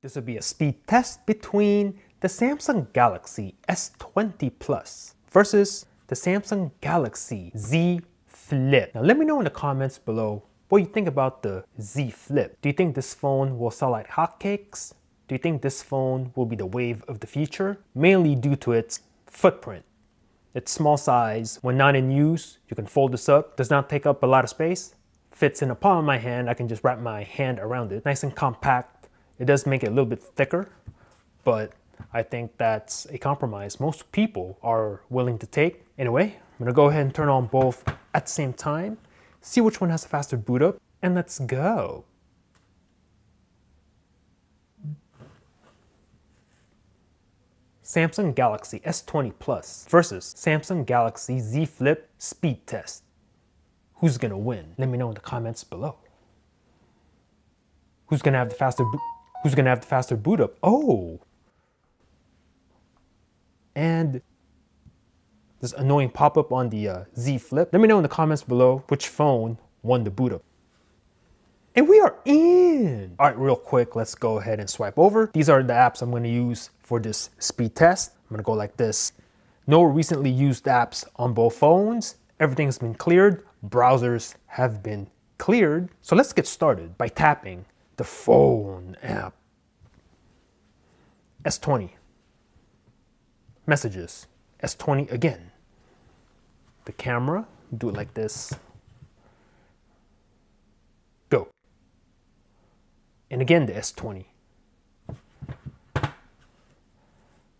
This will be a speed test between the Samsung Galaxy S20 Plus versus the Samsung Galaxy Z Flip. Now let me know in the comments below what you think about the Z Flip. Do you think this phone will sell like hotcakes? Do you think this phone will be the wave of the future? Mainly due to its footprint. It's small size. When not in use, you can fold this up. Does not take up a lot of space. Fits in the palm of my hand. I can just wrap my hand around it. Nice and compact it does make it a little bit thicker, but I think that's a compromise most people are willing to take. Anyway, I'm gonna go ahead and turn on both at the same time, see which one has a faster boot up, and let's go. Samsung Galaxy S20 Plus versus Samsung Galaxy Z Flip speed test. Who's gonna win? Let me know in the comments below. Who's gonna have the faster boot? Who's going to have the faster boot up? Oh. And this annoying pop-up on the uh, Z Flip. Let me know in the comments below which phone won the boot up. And we are in. All right, real quick, let's go ahead and swipe over. These are the apps I'm gonna use for this speed test. I'm gonna go like this. No recently used apps on both phones. Everything's been cleared. Browsers have been cleared. So let's get started by tapping the phone app. S20. Messages. S20 again. The camera, do it like this. Go. And again the S20.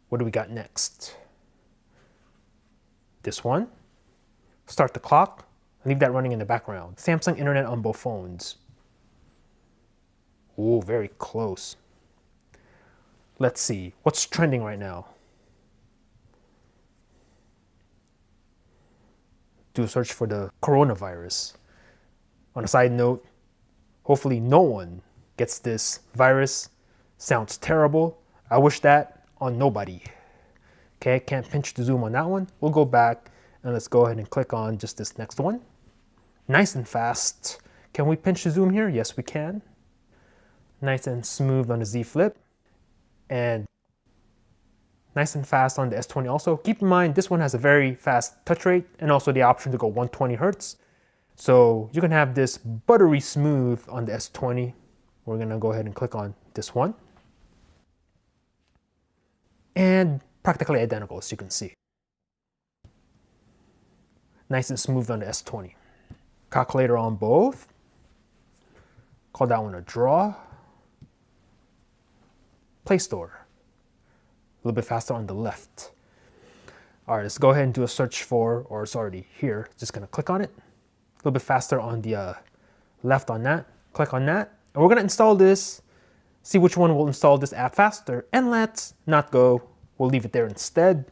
What do we got next? This one. Start the clock. Leave that running in the background. Samsung Internet on both phones. Ooh, very close. Let's see, what's trending right now? Do a search for the coronavirus. On a side note, hopefully no one gets this virus. Sounds terrible. I wish that on nobody. Okay, can't pinch the zoom on that one. We'll go back and let's go ahead and click on just this next one. Nice and fast. Can we pinch the zoom here? Yes, we can nice and smooth on the Z Flip, and nice and fast on the S20 also. Keep in mind, this one has a very fast touch rate and also the option to go 120 Hertz. So you can have this buttery smooth on the S20. We're gonna go ahead and click on this one. And practically identical as you can see. Nice and smooth on the S20. Calculator on both. Call that one a draw. Play Store. A little bit faster on the left. All right, let's go ahead and do a search for, or it's already here. Just gonna click on it. A little bit faster on the uh, left on that. Click on that. And we're gonna install this, see which one will install this app faster, and let's not go. We'll leave it there instead.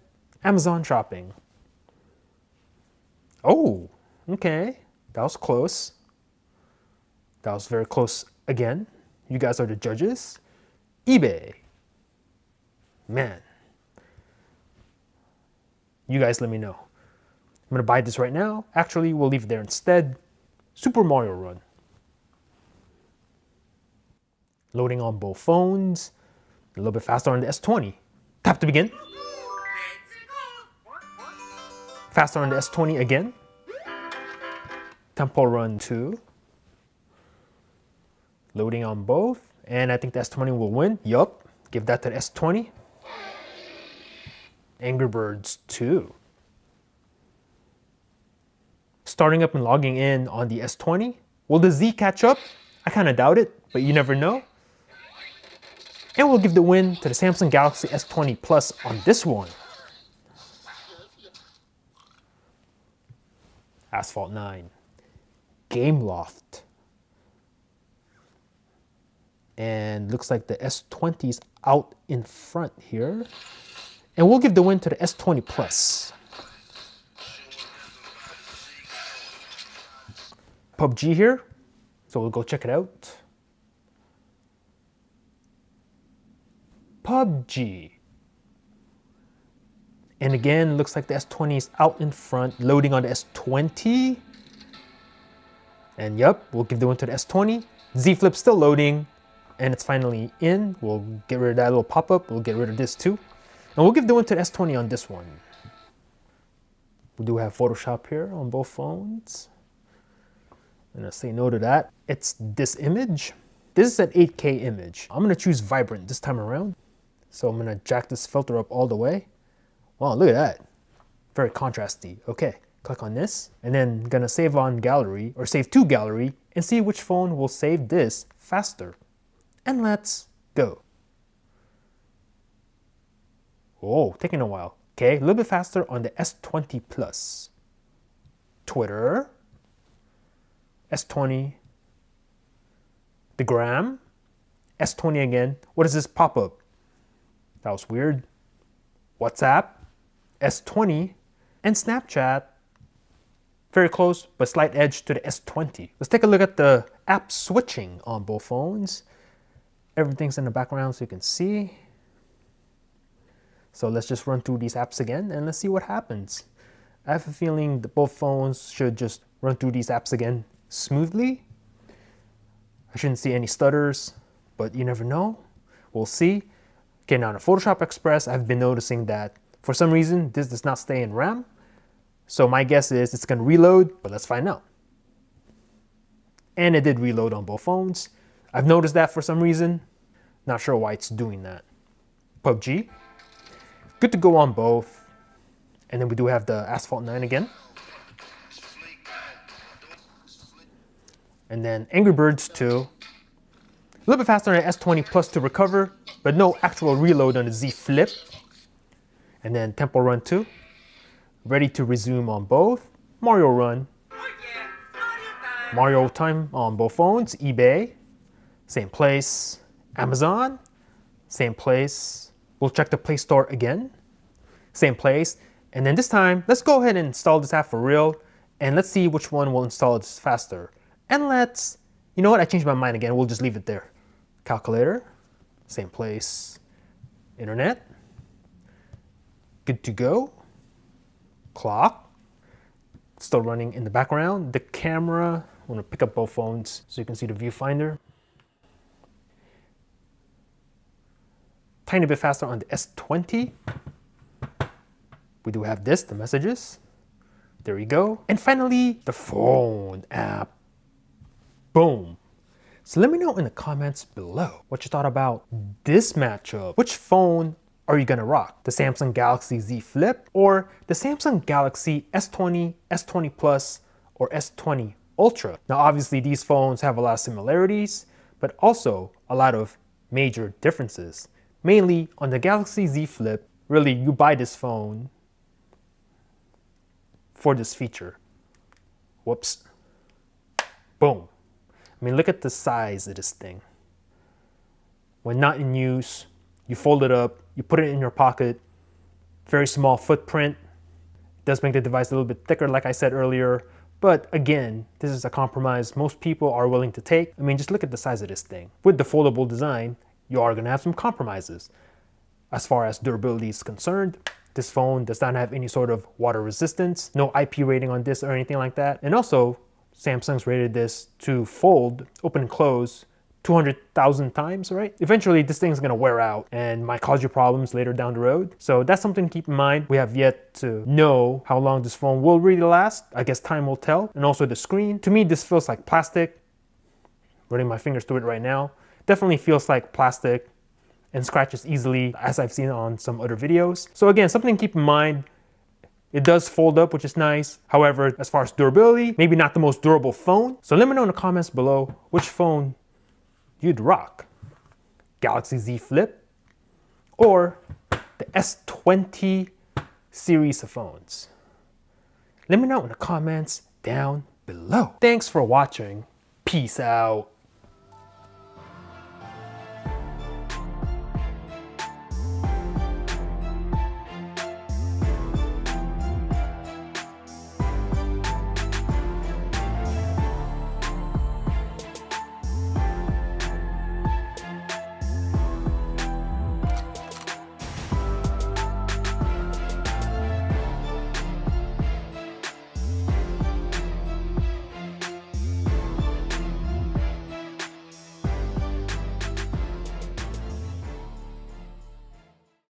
Amazon shopping. Oh, okay. That was close. That was very close again. You guys are the judges. eBay. Man. You guys let me know. I'm gonna buy this right now. Actually, we'll leave it there instead. Super Mario Run. Loading on both phones. A little bit faster on the S20. Tap to begin. Faster on the S20 again. Temple Run 2. Loading on both. And I think the S20 will win. Yup. Give that to the S20. Angry Birds 2. Starting up and logging in on the S20. Will the Z catch up? I kind of doubt it, but you never know. And we'll give the win to the Samsung Galaxy S20 Plus on this one. Asphalt 9. Gameloft. And looks like the S20 is out in front here. And we'll give the win to the S20 Plus. PUBG here, so we'll go check it out. PUBG. And again, looks like the S20 is out in front, loading on the S20. And yep, we'll give the win to the S20. Z Flip still loading. and it's finally in. We'll get rid of that little pop-up. We'll get rid of this too. And we'll give the one to the S20 on this one. We do have Photoshop here on both phones. And I say no to that. It's this image. This is an 8K image. I'm gonna choose vibrant this time around. So I'm gonna jack this filter up all the way. Wow, look at that. Very contrasty. Okay, click on this and then gonna save on gallery or save to gallery and see which phone will save this faster. And let's go. Oh, taking a while. Okay, a little bit faster on the S20 Plus. Twitter, S20, the gram, S20 again. What is this pop-up? That was weird. WhatsApp, S20, and Snapchat. Very close, but slight edge to the S20. Let's take a look at the app switching on both phones. Everything's in the background so you can see. So let's just run through these apps again and let's see what happens. I have a feeling that both phones should just run through these apps again smoothly. I shouldn't see any stutters, but you never know. We'll see. Okay, now in Photoshop Express, I've been noticing that for some reason, this does not stay in RAM. So my guess is it's gonna reload, but let's find out. And it did reload on both phones. I've noticed that for some reason. Not sure why it's doing that. PUBG, good to go on both. And then we do have the Asphalt 9 again. And then Angry Birds 2. A little bit faster on the S20 Plus to recover, but no actual reload on the Z Flip. And then Temple Run 2. Ready to resume on both. Mario Run. Mario Time on both phones. eBay. Same place. Amazon. Same place. We'll check the Play Store again. Same place. And then this time, let's go ahead and install this app for real. And let's see which one will install it faster. And let's, you know what, I changed my mind again. We'll just leave it there. Calculator, same place. Internet, good to go. Clock, still running in the background. The camera, I'm gonna pick up both phones so you can see the viewfinder. Tiny bit faster on the S20. We do have this, the messages. There we go. And finally, the phone app. Boom. So let me know in the comments below what you thought about this matchup. Which phone are you gonna rock? The Samsung Galaxy Z Flip or the Samsung Galaxy S20, S20 Plus, or S20 Ultra? Now obviously these phones have a lot of similarities, but also a lot of major differences. Mainly on the Galaxy Z Flip, really you buy this phone for this feature. Whoops. Boom. I mean, look at the size of this thing. When not in use, you fold it up, you put it in your pocket, very small footprint. Does make the device a little bit thicker, like I said earlier. But again, this is a compromise most people are willing to take. I mean, just look at the size of this thing. With the foldable design, you are gonna have some compromises. As far as durability is concerned, this phone does not have any sort of water resistance, no IP rating on this or anything like that. And also, Samsung's rated this to fold, open and close 200,000 times, right? Eventually this thing's gonna wear out and might cause you problems later down the road. So that's something to keep in mind. We have yet to know how long this phone will really last. I guess time will tell. And also the screen. To me, this feels like plastic. Running my fingers through it right now. Definitely feels like plastic and scratches easily as I've seen on some other videos. So again, something to keep in mind. It does fold up, which is nice. However, as far as durability, maybe not the most durable phone. So let me know in the comments below which phone you'd rock. Galaxy Z Flip or the S20 series of phones. Let me know in the comments down below. Thanks for watching. Peace out.